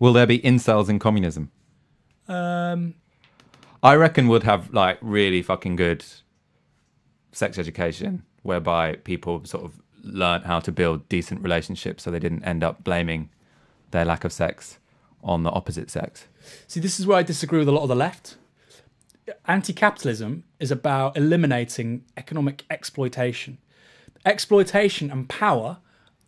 Will there be incels in communism? Um, I reckon we'd have like really fucking good sex education whereby people sort of learn how to build decent relationships so they didn't end up blaming their lack of sex on the opposite sex. see, this is where I disagree with a lot of the left. Anti-capitalism is about eliminating economic exploitation. Exploitation and power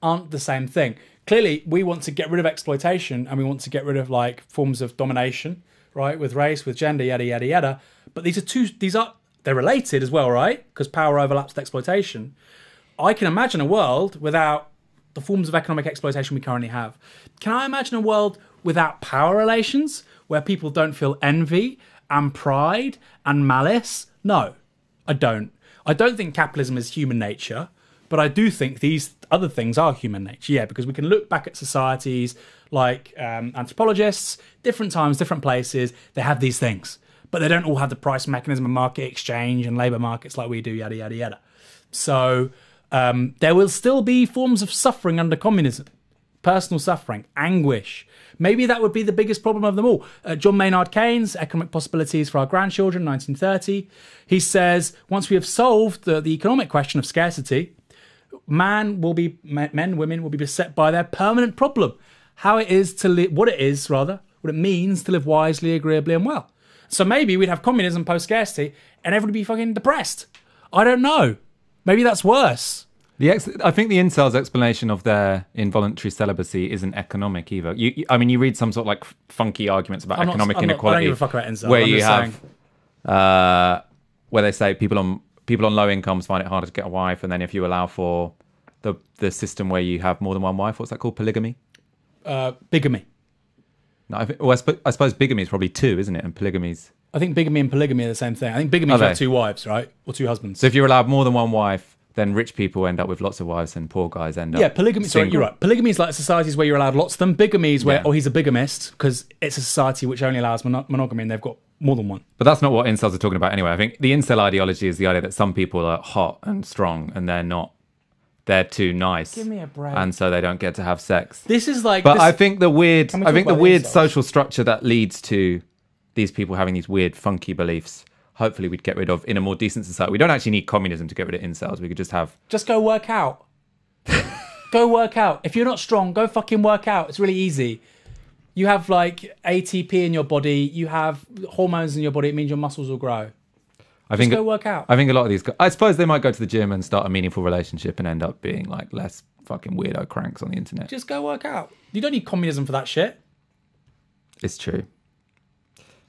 aren't the same thing. Clearly, we want to get rid of exploitation and we want to get rid of like forms of domination, right? With race, with gender, yada yada yada. But these are two. These are they're related as well, right? Because power overlaps with exploitation. I can imagine a world without the forms of economic exploitation we currently have. Can I imagine a world without power relations where people don't feel envy and pride and malice? No, I don't. I don't think capitalism is human nature, but I do think these other things are human nature. Yeah, because we can look back at societies like um, anthropologists, different times, different places, they have these things, but they don't all have the price mechanism of market exchange and labor markets like we do, yada, yada, yada. So um, there will still be forms of suffering under communism personal suffering, anguish. Maybe that would be the biggest problem of them all. Uh, John Maynard Keynes, Economic Possibilities for Our Grandchildren, 1930, he says once we have solved the, the economic question of scarcity, man will be men, women will be beset by their permanent problem: how it is to live, what it is rather, what it means to live wisely, agreeably, and well. So maybe we'd have communism post scarcity, and everybody be fucking depressed. I don't know. Maybe that's worse. The ex- I think the incels' explanation of their involuntary celibacy isn't economic either. You, you- I mean, you read some sort of like funky arguments about I'm economic not- I don't inequality, give a fuck about incels. where I'm you have, uh, where they say people on people on low incomes find it harder to get a wife, and then if you allow for the the system where you have more than one wife, what's that called? Polygamy. Uh, bigamy. No, I, think, well, I, sp- I suppose bigamy is probably two, isn't it? And polygamy's I think bigamy and polygamy are the same thing. I think bigamy is like two wives, right, or two husbands. so if you're allowed more than one wife, then rich people end up with lots of wives, and poor guys end up Yeah, polygamy. Sorry, you're right. Polygamy is like societies where you're allowed lots of them. Bigamy is where, Yeah. oh, he's a bigamist because it's a society which only allows mono- monogamy and they've got more than one. But that's not what incels are talking about anyway. I think the incel ideology is the idea that some people are hot and strong and they're not. They're too nice. Give me a break. And so they don't get to have sex. This is like. But this- I think the weird, I think the weird social structure that leads to these people having these weird, funky beliefs. Hopefully, we'd get rid of in a more decent society. We don't actually need communism to get rid of incels. We could just have. just go work out. go work out. If you're not strong, go fucking work out. It's really easy. You have like ATP in your body. You have hormones in your body. It means your muscles will grow. I think. go work out. I think a lot of these. I suppose they might go to the gym and start a meaningful relationship and end up being like less fucking weirdo cranks on the internet. Just go work out. You don't need communism for that shit. It's true.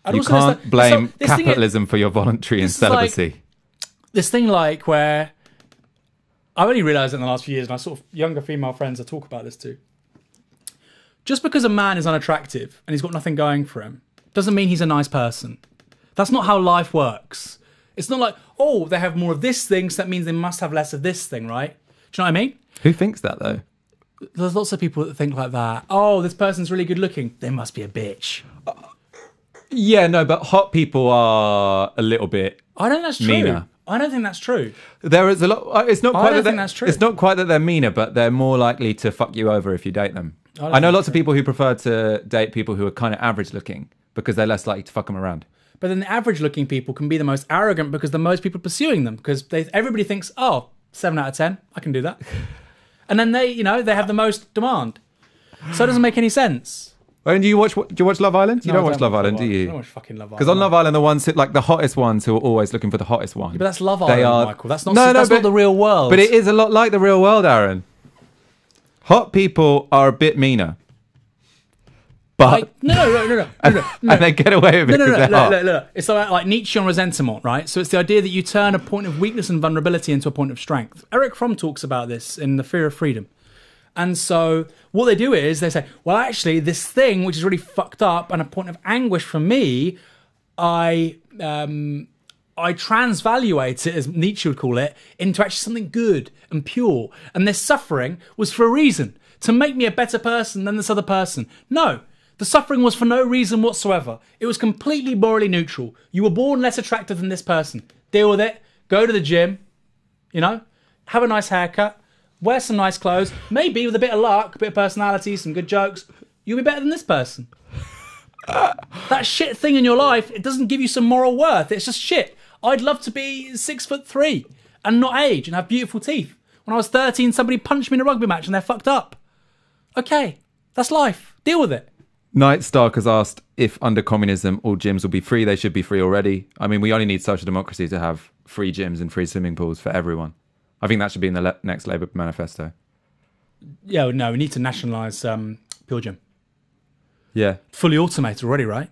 And You can't like- blame so this thing is- capitalism for your voluntary is like- celibacy. this thing like where I've only realised it in the last few years, and I sort of younger female friends I talk about this too. Just because a man is unattractive and he's got nothing going for him doesn't mean he's a nice person. That's not how life works. It's not like, oh, they have more of this thing, so that means they must have less of this thing, right? Do you know what I mean? Who thinks that though? There's lots of people that think like that. Oh, this person's really good looking. They must be a bitch. Yeah, no, but hot people are a little bit. I don't think that's true. Meaner. I don't think that's true. There is a lot. uh, It's not quite. I don't that think they're- that's true. It's not quite that they're meaner, but they're more likely to fuck you over if you date them. don't I, know lots of people who prefer to date people who are kind of average looking because they're less likely to fuck them around. But then the average looking people can be the most arrogant because the most people pursuing them because they everybody thinks, oh, seven out of ten, I can do that. and then they, you know, they have the most demand. So it doesn't make any sense. And do you watch? Do you watch Love Island? You No, don't watch Love Island, do I don't you? watch fucking Love Island. Because on Love Island, the ones who, like the hottest ones who are always looking for the hottest one. but that's Love They Island, are- Michael. That's not. No, no, that's but- not the real world. But it is a lot like the real world, Aaron. Hot people are a bit meaner, but Like, no, no, no, no, no, no, no, and they get away with it No, no, no, no, no, no. It's like, like Nietzsche on resentment, right? So it's the idea that you turn a point of weakness and vulnerability into a point of strength. Erich Fromm talks about this in The Fear of Freedom. And so what they do is they say, well, actually, this thing which is really fucked up and a point of anguish for me, I um, I transvaluate it, as Nietzsche would call it, into actually something good and pure. And this suffering was for a reason to make me a better person than this other person. No, the suffering was for no reason whatsoever. It was completely morally neutral. You were born less attractive than this person. Deal with it. Go to the gym. You know, have a nice haircut. Wear some nice clothes. Maybe with a bit of luck, a bit of personality, some good jokes. you'll be better than this person. that shit thing in your life, it doesn't give you some moral worth. It's just shit. I'd love to be six foot three and not age and have beautiful teeth. When I was 13, somebody punched me in a rugby match and they're fucked up. Okay, that's life. Deal with it. Night Stark has asked if under communism all gyms will be free. They should be free already. I mean, we only need social democracy to have free gyms and free swimming pools for everyone. I think that should be in the le- next Labour manifesto. Yeah, no, we need to nationalise um, Pure Gym. Yeah, Fully automated already, right?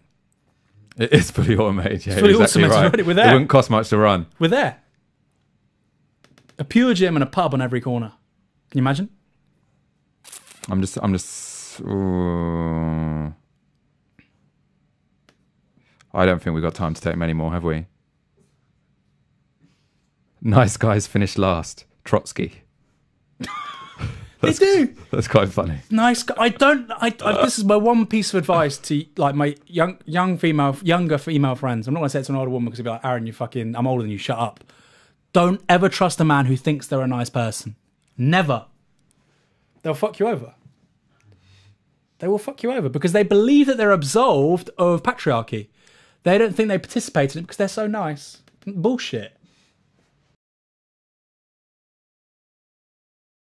it is fully automated. Yeah, fully exactly automated right. already, we're It there. wouldn't cost much to run. We're there. A Pure Gym and a pub on every corner. Can you imagine? I'm just, I'm just. ooh. I don't think we've got time to take many more, have we? Nice guys finished last. Trotsky. They do. That's quite funny. nice. I don't. I, I. Uh. This is my one piece of advice to like my young, young female, younger female friends. I'm not gonna say it to an older woman because it'd be like, Aaron, you fucking. I'm older than you. Shut up. Don't ever trust a man who thinks they're a nice person. Never. They'll fuck you over. They will fuck you over because they believe that they're absolved of patriarchy. They don't think they participate in it because they're so nice. Bullshit.